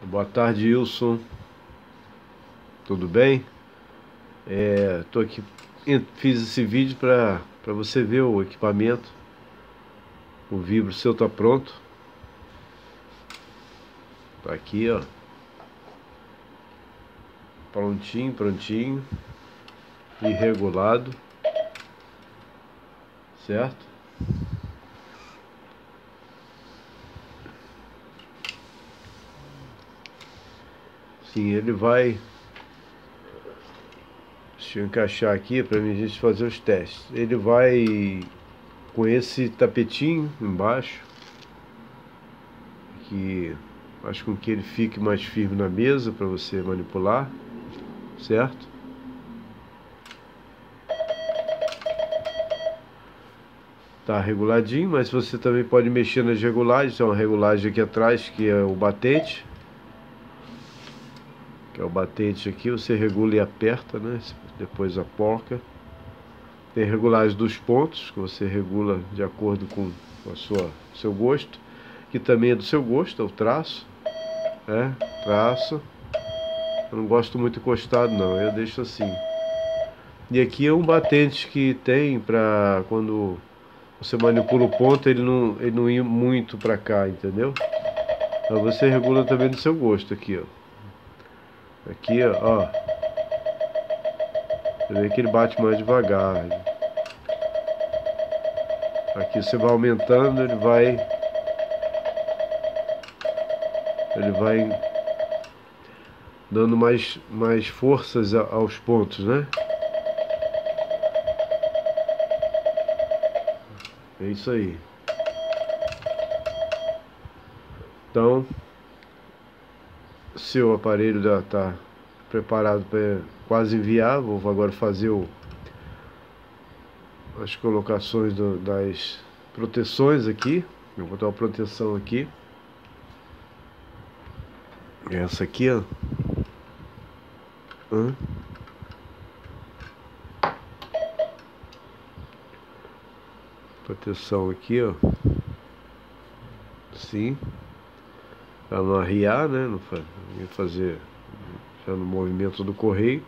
Boa tarde, Wilson. Tudo bem? É, tô aqui, fiz esse vídeo para você ver o equipamento. O vibro seu tá pronto. Tá aqui, ó. Prontinho, prontinho. E regulado. Certo? Sim, ele vai... Deixa eu encaixar aqui para a gente fazer os testes. Ele vai com esse tapetinho embaixo, que faz com que ele fique mais firme na mesa para você manipular, certo? Tá reguladinho, mas você também pode mexer nas regulagens, tem uma regulagem aqui atrás que é o batente que é o batente aqui, você regula e aperta, né? Depois a porca. Tem regulagem dos pontos, que você regula de acordo com a sua seu gosto, que também é do seu gosto, é o traço, né? Traço. Eu não gosto muito encostado não, eu deixo assim. E aqui é um batente que tem para quando você manipula o ponto, ele não, ele não ir muito para cá, entendeu? Então você regula também do seu gosto aqui, ó. Aqui, ó. Você vê que ele bate mais devagar. Aqui você vai aumentando, ele vai... Ele vai dando mais, mais forças aos pontos, né? É isso aí. Então, seu aparelho já está preparado para quase enviar, vou agora fazer o, as colocações do, das proteções aqui, vou botar uma proteção aqui, essa aqui ó, Hã? proteção aqui ó, sim para não arriar, né? Não fazer já no movimento do correio.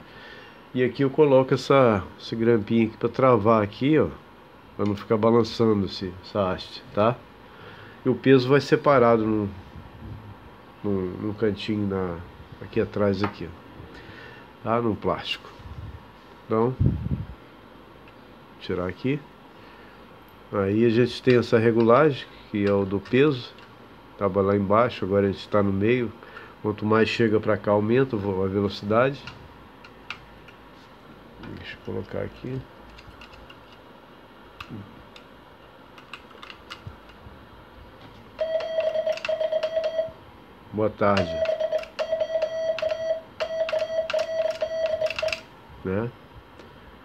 E aqui eu coloco essa, esse grampinho aqui para travar aqui, ó, para não ficar balançando esse, essa haste, tá? E o peso vai separado no, no, no cantinho na, aqui atrás aqui, ó, tá? No plástico. Então, tirar aqui. Aí a gente tem essa regulagem, que é o do peso, Estava lá embaixo, agora a gente está no meio. Quanto mais chega para cá, aumenta a velocidade. Deixa eu colocar aqui. Boa tarde. Né?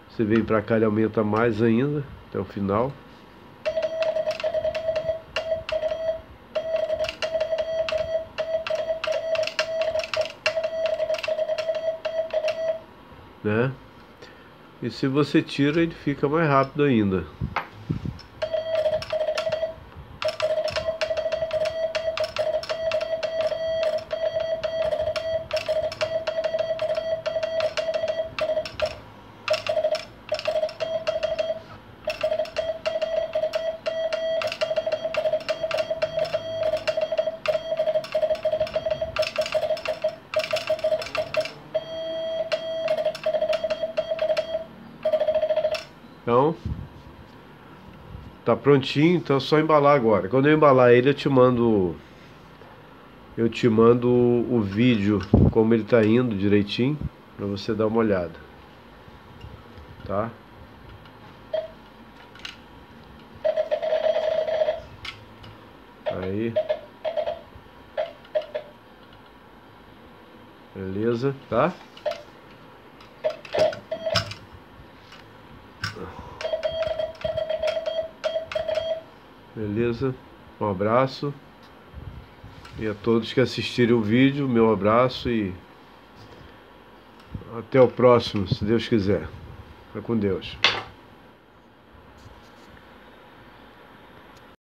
Você vem para cá, ele aumenta mais ainda, até o final. Né? E se você tira, ele fica mais rápido ainda. Então, tá prontinho, então é só embalar agora. Quando eu embalar ele, eu te mando eu te mando o vídeo como ele tá indo direitinho para você dar uma olhada. Tá? Aí. Beleza, tá? Beleza? Um abraço. E a todos que assistirem o vídeo, meu abraço e até o próximo, se Deus quiser. Fica com Deus.